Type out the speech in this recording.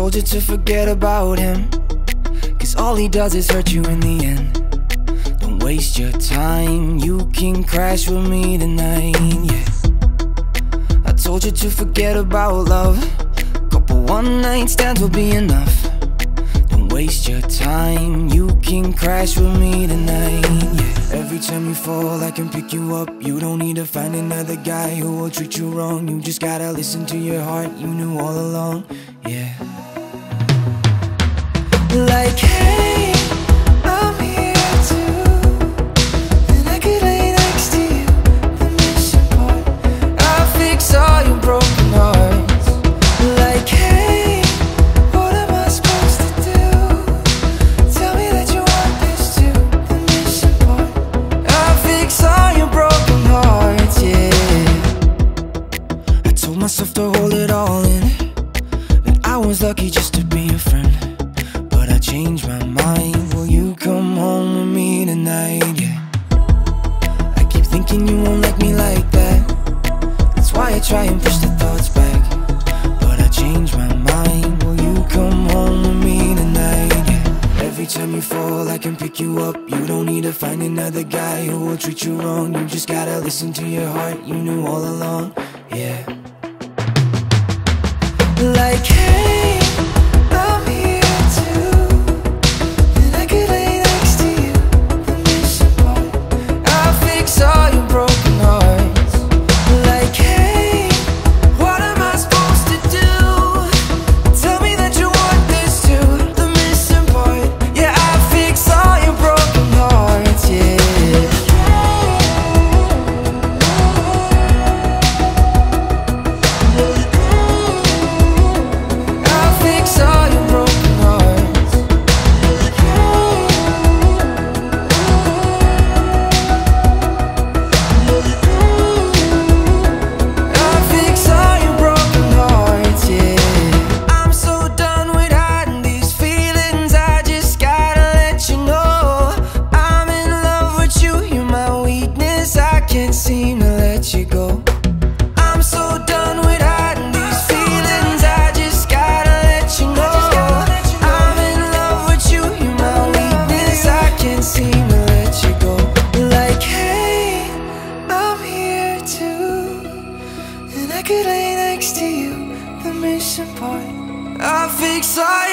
told you to forget about him. Cause all he does is hurt you in the end. Don't waste your time, you can crash with me tonight, yeah. I told you to forget about love. Couple one night stands will be enough. Don't waste your time, you can crash with me tonight, fall, I can pick you up. You don't need to find another guy who will treat you wrong. You just gotta listen to your heart, you knew all along, yeah. Like, hey, myself to hold it all in. That I was lucky just to be a friend. But I changed my mind. Will you come home with me tonight, yeah. I keep thinking you won't like me like that. That's why I try and push the thoughts back. But I changed my mind. Will you come home with me tonight, yeah. Every time you fall, I can pick you up. You don't need to find another guy who will treat you wrong. You just gotta listen to your heart. You knew all along, yeah like, hey, could lay next to you. The mission part. I'll fix hearts.